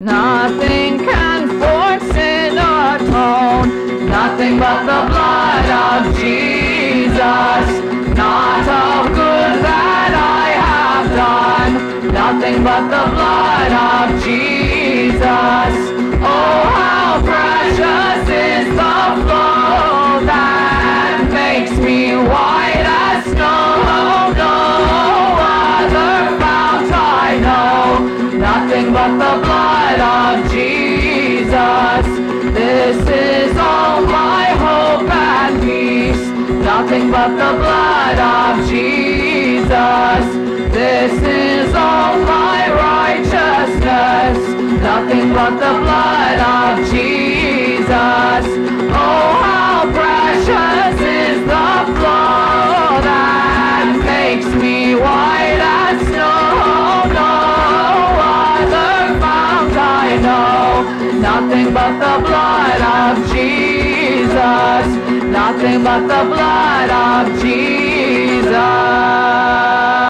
Nothing can force it atone. Nothing but the blood of Jesus. Not of good that I have done. Nothing but the blood of Jesus. Oh, how precious is the flow that makes me white as snow. No other fount I know. Nothing but the blood of Jesus. This is all my hope and peace. Nothing but the blood of Jesus. This is all my righteousness. Nothing but the blood Nothing but the blood of Jesus. Nothing but the blood of